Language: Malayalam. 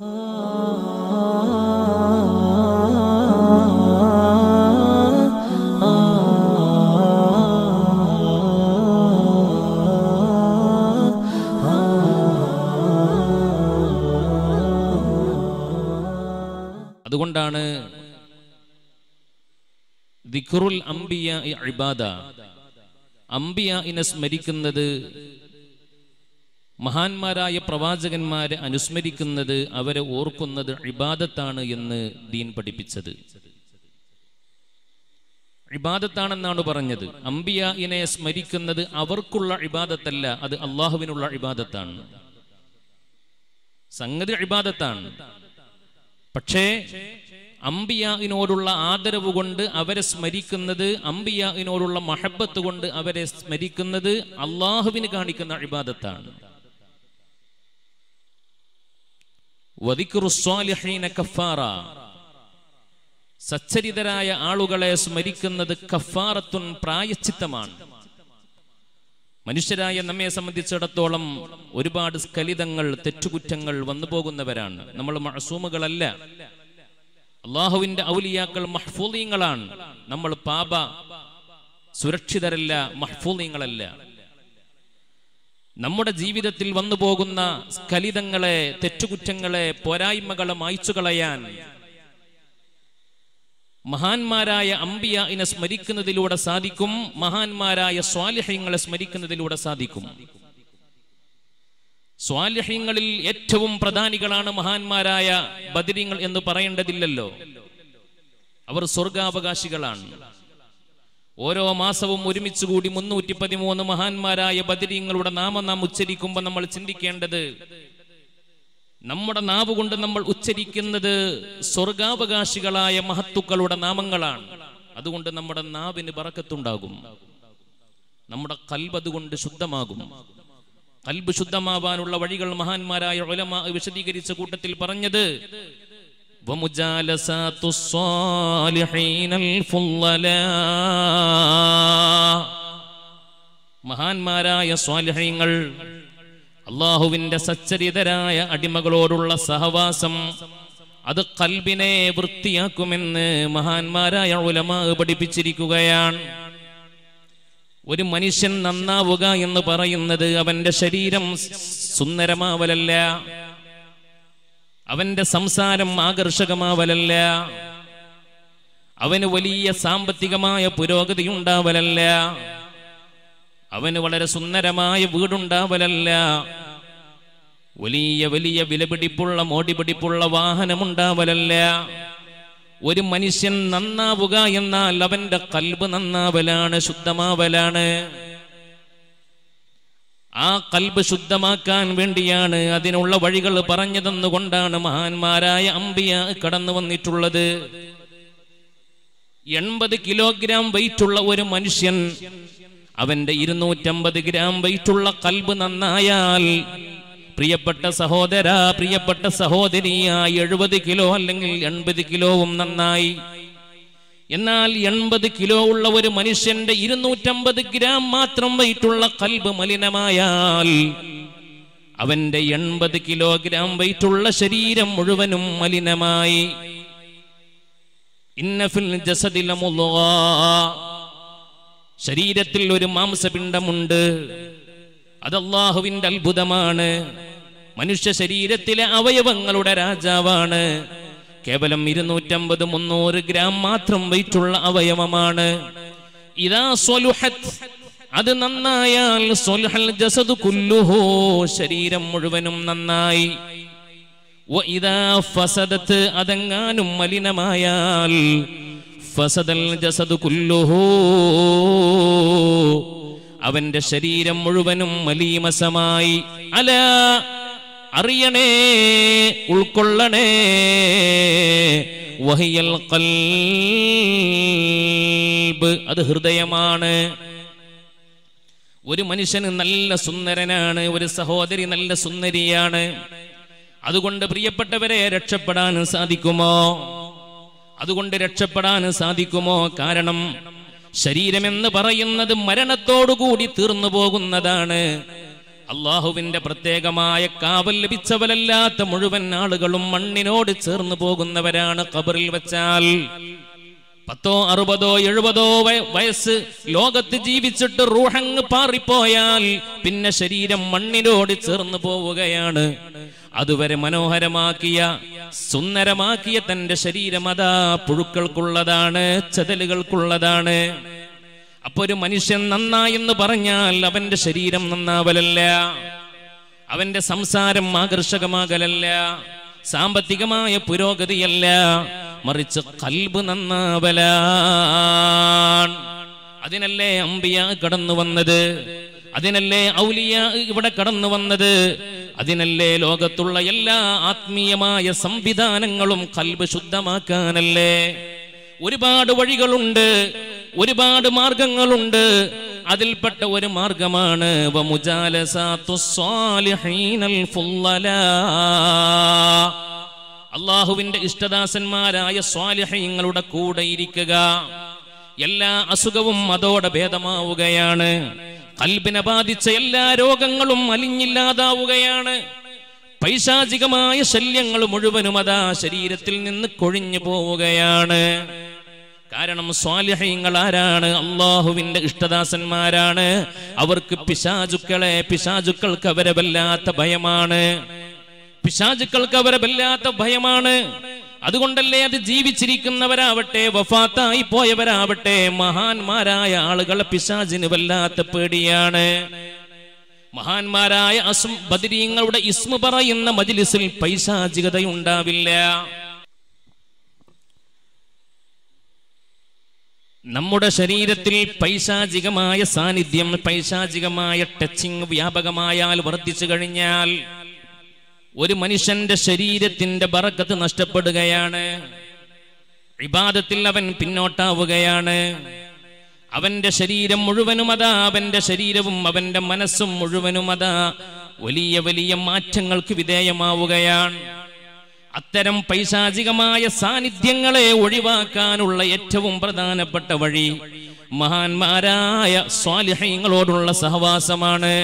അതുകൊണ്ടാണ് ദിഖുറുൽ അംബിയ ഇബാദ. ഇനെ സ്മരിക്കുന്നത് മഹാന്മാരായ പ്രവാചകന്മാരെ അനുസ്മരിക്കുന്നത് അവരെ ഓർക്കുന്നത് ഇബാദത്താണ് എന്ന് ദീൻ പഠിപ്പിച്ചത്. ഇബാദത്താണെന്നാണ് പറഞ്ഞത്. അംബിയായിനെ സ്മരിക്കുന്നത് അവർക്കുള്ള ഇബാദത്തല്ല അത് അള്ളാഹുവിനുള്ള ഇബാദത്താണ്. സംഗതി ഇബാദത്താണ്. പക്ഷേ അംബിയാവിനോടുള്ള ആദരവ് കൊണ്ട് അവരെ സ്മരിക്കുന്നത് അംബിയാവിനോടുള്ള മഹബത്ത് കൊണ്ട് അവരെ സ്മരിക്കുന്നത് അള്ളാഹുവിന് കാണിക്കുന്ന ഇബാദത്താണ്. കഫാറ. സച്ചരിതരായ ആളുകളെ സ്മരിക്കുന്നത് കഫാറത്തുൻ പ്രായച്ചിത്തമാണ് മനുഷ്യരായ നമ്മെ സംബന്ധിച്ചിടത്തോളം ഒരുപാട് സ്കലിതങ്ങൾ തെറ്റുകുറ്റങ്ങൾ വന്നു പോകുന്നവരാണ്. നമ്മൾ മഹസൂമുകളല്ല അള്ളാഹുവിന്റെ ഔലിയാക്കൾ മഹ്ഫൂലീങ്ങളാണ് നമ്മൾ പാപ സുരക്ഷിതരല്ല മഹ്ഫൂലീങ്ങളല്ല നമ്മുടെ ജീവിതത്തിൽ വന്നു പോകുന്ന സ്ഖലിതങ്ങളെ തെറ്റുകുറ്റങ്ങളെ പോരായ്മകളെ മായ്ച്ചു കളയാൻ മഹാന്മാരായ അംബിയായിനെ സ്മരിക്കുന്നതിലൂടെ സാധിക്കും മഹാന്മാരായ സ്വാലിഹ്യങ്ങളെ സ്മരിക്കുന്നതിലൂടെ സാധിക്കും. സ്വാലിഹ്യങ്ങളിൽ ഏറ്റവും പ്രധാനികളാണ് മഹാന്മാരായ ബദിരിങ്ങൾ എന്ന് പറയേണ്ടതില്ലല്ലോ. അവർ സ്വർഗാവകാശികളാണ്. ഓരോ മാസവും ഒരുമിച്ച് കൂടി മുന്നൂറ്റി പതിമൂന്ന് മഹാന്മാരായ ബദരീങ്ങളുടെ നാമം നാം ഉച്ചരിക്കുമ്പോൾ നമ്മൾ ചിന്തിക്കേണ്ടത് നമ്മുടെ നാവ് കൊണ്ട് നമ്മൾ ഉച്ചരിക്കുന്നത് സ്വർഗാവകാശികളായ മഹത്തുക്കളുടെ നാമങ്ങളാണ്. അതുകൊണ്ട് നമ്മുടെ നാവിന് പറക്കത്തുണ്ടാകും നമ്മുടെ കൽബ് അതുകൊണ്ട് ശുദ്ധമാകും. കൽബ് ശുദ്ധമാവാനുള്ള വഴികൾ മഹാന്മാരായ ഒലമാ വിശദീകരിച്ച കൂട്ടത്തിൽ പറഞ്ഞത് ومجالسات الصالحين الفضلاء മഹാന്മാരായ സ്വാലിഹ്യങ്ങൾ അള്ളാഹുവിന്റെ സച്ചരിതരായ അടിമകളോടുള്ള സഹവാസം അത് കൽബിനെ വൃത്തിയാക്കുമെന്ന് മഹാന്മാരായ ഉലമ പഠിപ്പിച്ചിരിക്കുകയാണ് ഒരു മനുഷ്യൻ നന്നാവുക എന്ന് പറയുന്നത് അവന്റെ ശരീരം സുന്ദരമാവലല്ല അവന്റെ സംസാരം ആകർഷകമാവലല്ല. അവന് വലിയ സാമ്പത്തികമായ പുരോഗതി ഉണ്ടാവലല്ല അവന് വളരെ സുന്ദരമായ വീടുണ്ടാവലല്ല. വലിയ വലിയ വിലപിടിപ്പുള്ള മോടിപിടിപ്പുള്ള വാഹനമുണ്ടാവലല്ല. ഒരു മനുഷ്യൻ നന്നാവുക എന്നാൽ അവന്റെ കൽബ് നന്നാവലാണ് ശുദ്ധമാവലാണ്. ആ കൽബ് ശുദ്ധമാക്കാൻ വേണ്ടിയാണ് അതിനുള്ള വഴികൾ പറഞ്ഞതെന്നുകൊണ്ടാണ് മഹാന്മാരായ അമ്പിയ കടന്നു വന്നിട്ടുള്ളത്. എൺപത് കിലോഗ്രാം വെയിറ്റുള്ള ഒരു മനുഷ്യൻ അവന്റെ ഇരുന്നൂറ്റമ്പത് ഗ്രാം വെയിറ്റുള്ള കൽബ് നന്നായാൽ പ്രിയപ്പെട്ട സഹോദര പ്രിയപ്പെട്ട സഹോദരിയായി എഴുപത് കിലോ അല്ലെങ്കിൽ എൺപത് കിലോവും നന്നായി. എന്നാൽ എൺപത് കിലോ ഉള്ള ഒരു മനുഷ്യന്റെ ഇരുന്നൂറ്റമ്പത് ഗ്രാം മാത്രം വെയിറ്റുള്ള കൽബ് മലിനമായാൽ അവന്റെ എൺപത് കിലോഗ്രാം വെയിറ്റുള്ള ശരീരം മുഴുവനും മലിനമായി. ഇന്നഫിൽ ശരീരത്തിൽ ഒരു മാംസപിണ്ഡമുണ്ട്. അത് അത്ഭുതമാണ്. മനുഷ്യ ശരീരത്തിലെ അവയവങ്ങളുടെ രാജാവാണ്. കേവലം ഇരുന്നൂറ്റമ്പത് മുന്നൂറ് ഗ്രാം മാത്രം വെയിറ്റുള്ള അവയവമാണ്. ഇതാ സ്വലുഹത്ത്. അത് നന്നായാൽ സ്വൽഹൽ ജസദ് കുല്ലുഹോ ശരീരം മുഴുവനും നന്നായി. അതെങ്ങാനും മലിനമായാൽ ഫസദൽ കുല്ലുഹോ അവന്റെ ശരീരം മുഴുവനും മലീമസമായി. അല അറിയണേ ഉൾക്കൊള്ളണേ. വഹിയൽ കൽബ് അത് ഹൃദയമാണ്. ഒരു മനുഷ്യന് നല്ല സുന്ദരനാണ് ഒരു സഹോദരി നല്ല സുന്ദരിയാണ്. അതുകൊണ്ട് പ്രിയപ്പെട്ടവരെ രക്ഷപ്പെടാൻ സാധിക്കുമോ? അതുകൊണ്ട് രക്ഷപ്പെടാൻ സാധിക്കുമോ? കാരണം ശരീരമെന്ന് പറയുന്നത് മരണത്തോടുകൂടി തീർന്നു പോകുന്നതാണ്. അള്ളാഹുവിന്റെ പ്രത്യേകമായ കാവൽ ലഭിച്ചവരല്ലാത്ത മുഴുവൻ ആളുകളും മണ്ണിനോട് ചേർന്നു പോകുന്നവരാണ് കബറിൽ വെച്ചാൽ. പത്തോ അറുപതോ എഴുപതോ വയ- വയസ്സ് ലോകത്ത് ജീവിച്ചിട്ട് റൂഹങ്ങ് പാറിപ്പോയാൽ പിന്നെ ശരീരം മണ്ണിനോട് ചേർന്ന് പോവുകയാണ്. അതുവരെ മനോഹരമാക്കിയ സുന്ദരമാക്കിയ തന്റെ ശരീരം അതാ പുഴുക്കൾക്കുള്ളതാണ് ചതലുകൾക്കുള്ളതാണ്. അപ്പൊ ഒരു മനുഷ്യൻ നന്നായെന്ന് പറഞ്ഞാൽ അവന്റെ ശരീരം നന്നാവലല്ല. അവന്റെ സംസാരം ആകർഷകമാകലല്ല. സാമ്പത്തികമായ പുരോഗതിയല്ല. മറിച്ച് കൽബ് നന്നാവലാണ്. അതിനല്ലേ അമ്പിയ കടന്നു വന്നത്? അതിനല്ലേ ഔലിയ ഇവിടെ കടന്നു വന്നത്? അതിനല്ലേ ലോകത്തുള്ള എല്ലാ ആത്മീയമായ സംവിധാനങ്ങളും കൽബ് ശുദ്ധമാക്കാനല്ലേ? ഒരുപാട് വഴികളുണ്ട്. ഒരുപാട് മാർഗങ്ങളുണ്ട്. അതിൽപ്പെട്ട ഒരു മാർഗമാണ്. അള്ളാഹുവിന്റെ ഇഷ്ടദാസന്മാരായ സ്വാലിഹയങ്ങളുടെ കൂടെ ഇരിക്കുക. എല്ലാ അസുഖവും അതോടെ ഭേദമാവുകയാണ്. കൽബിനെ ബാധിച്ച എല്ലാ രോഗങ്ങളും അലിഞ്ഞില്ലാതാവുകയാണ്. പൈശാചികമായ ശല്യങ്ങൾ മുഴുവനും അതാ ശരീരത്തിൽ നിന്ന് കൊഴിഞ്ഞു പോവുകയാണ്. കാരണം സ്വാലിഹ്യങ്ങൾ ആരാണ്? അള്ളാഹുവിന്റെ ഇഷ്ടദാസന്മാരാണ്. അവർക്ക് പിശാചുക്കളെ പിശാചുക്കൾക്ക് അവരെ വല്ലാത്ത ഭയമാണ്. പിശാചുക്കൾക്ക് അവരെ വല്ലാത്ത ഭയമാണ്. അതുകൊണ്ടല്ലേ അത് ജീവിച്ചിരിക്കുന്നവരാവട്ടെ വഫാത്തായി പോയവരാവട്ടെ മഹാന്മാരായ ആളുകളെ പിശാചിന് വല്ലാത്ത പേടിയാണ്. മഹാന്മാരായ അസും ബദരീങ്ങളുടെ ഇസ്മു പറയുന്ന മജിലിസിൽ പൈശാചികതയുണ്ടാവില്ല. നമ്മുടെ ശരീരത്തിൽ പൈശാചികമായ സാന്നിധ്യം പൈശാചികമായ ടച്ചിങ് വ്യാപകമായാൽ വർദ്ധിച്ചു കഴിഞ്ഞാൽ ഒരു മനുഷ്യന്റെ ശരീരത്തിന്റെ ബറക്കത്ത് നഷ്ടപ്പെടുകയാണ്. വിവാദത്തിൽ അവൻ പിന്നോട്ടാവുകയാണ്. അവന്റെ ശരീരം മുഴുവനും അതാ അവന്റെ ശരീരവും അവന്റെ മനസ്സും മുഴുവനും അതാ വലിയ വലിയ മാറ്റങ്ങൾക്ക് വിധേയമാവുകയാണ്. അത്തരം പൈശാചികമായ സാന്നിധ്യങ്ങളെ ഒഴിവാക്കാനുള്ള ഏറ്റവും പ്രധാനപ്പെട്ട വഴി മഹാന്മാരായ സ്വാലിഹ്യങ്ങളോടുള്ള സഹവാസമാണ്.